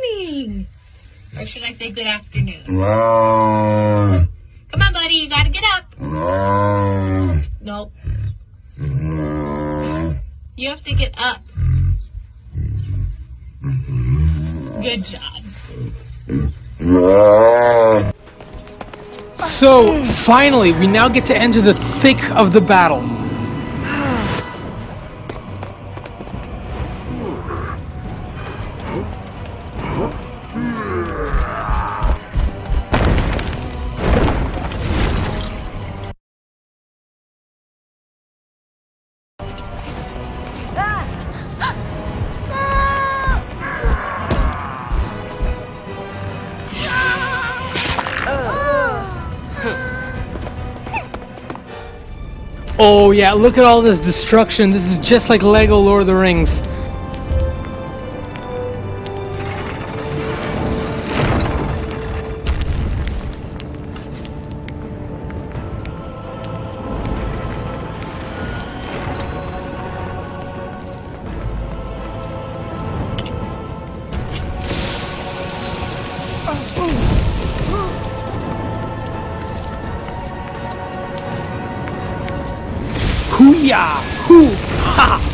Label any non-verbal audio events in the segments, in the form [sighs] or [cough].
morning. Or should I say good afternoon? No. Come on, buddy, you gotta get up. Nope. You have to get up. Good job. So, finally, we now get to enter the thick of the battle. [sighs] [sighs] Oh yeah, look at all this destruction. This is just like Lego Lord of the Rings. 呀呼哈。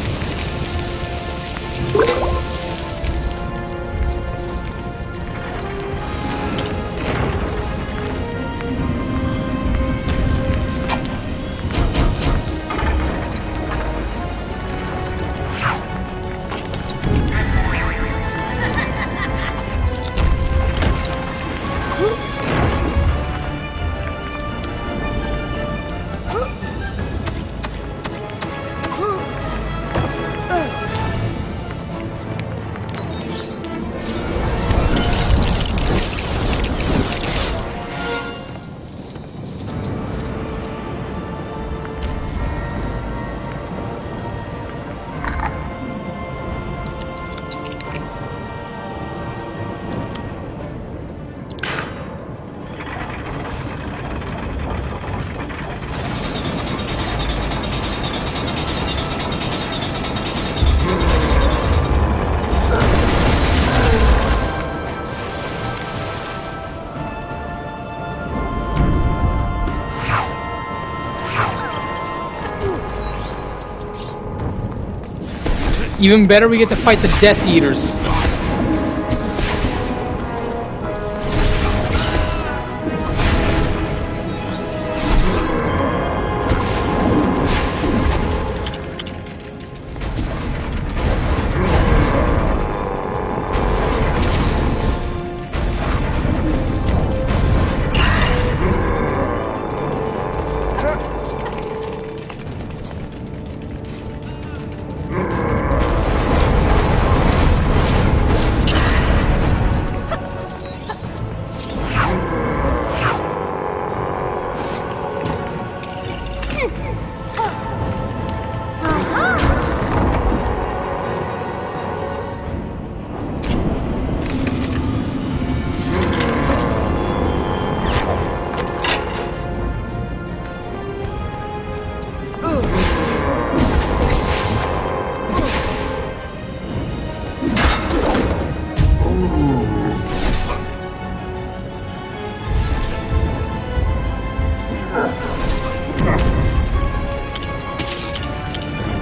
Even better, we get to fight the Death Eaters.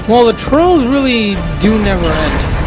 Well, the trolls really do never end.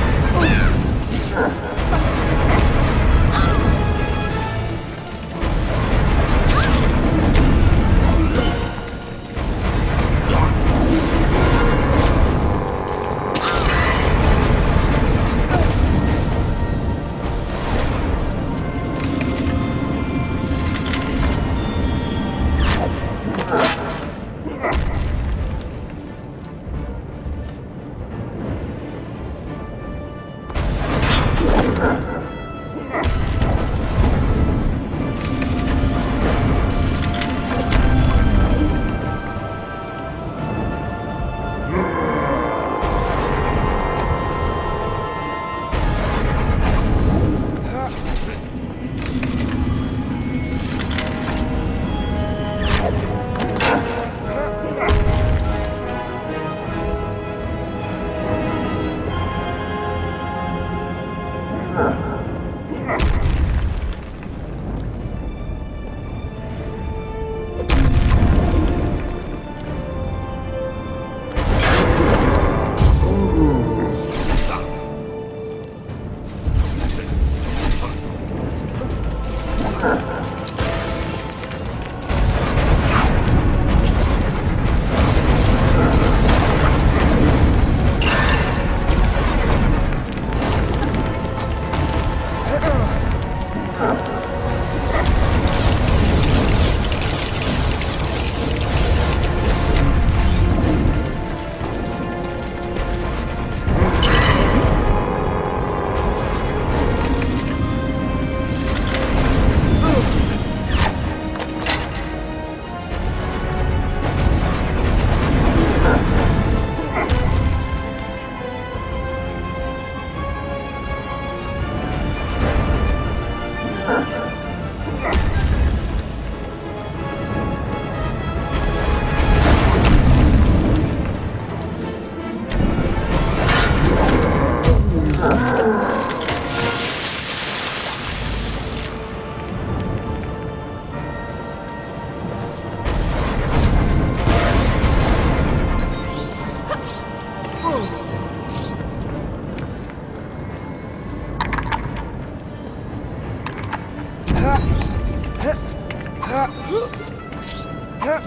Huh?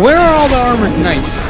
Where are all the armored knights?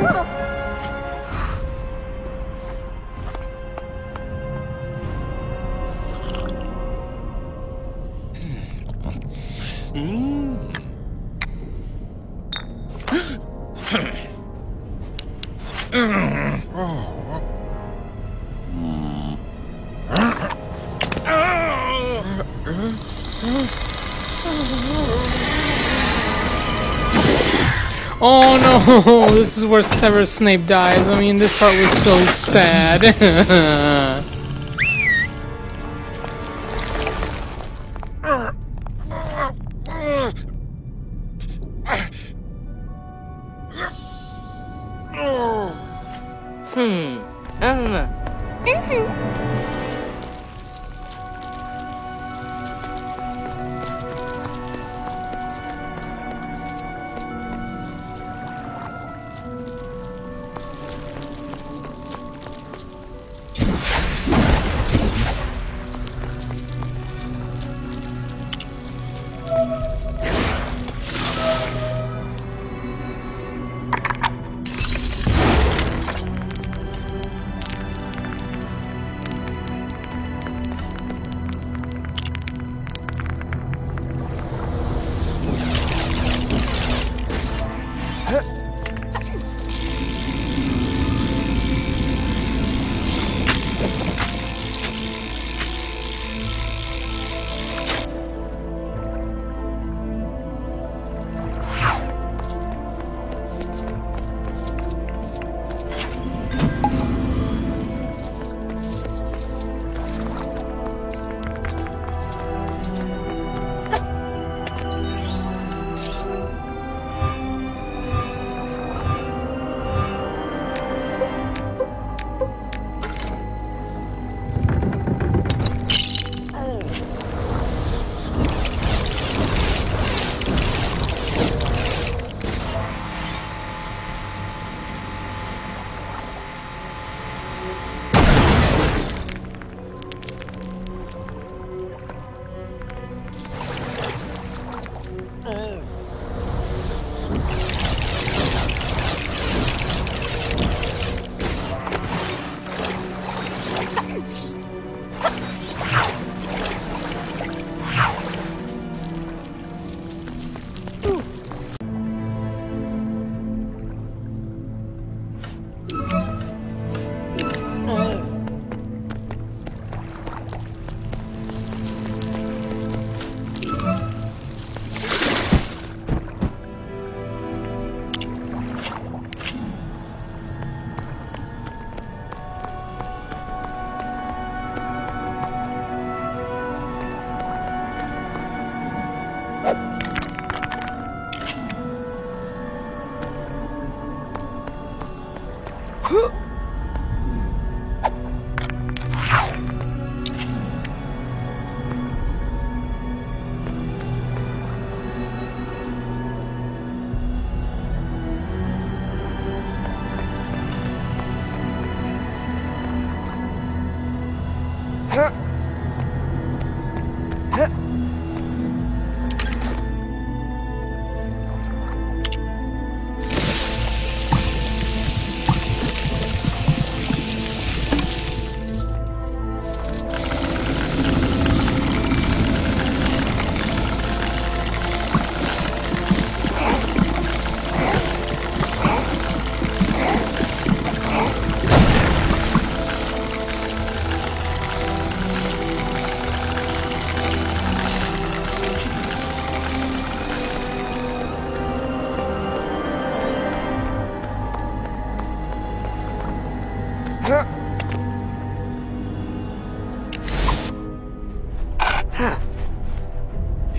Oh! Oh no, [laughs] this is where Severus Snape dies. I mean, this part was so sad. [laughs]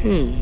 Hey.